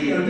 Yeah.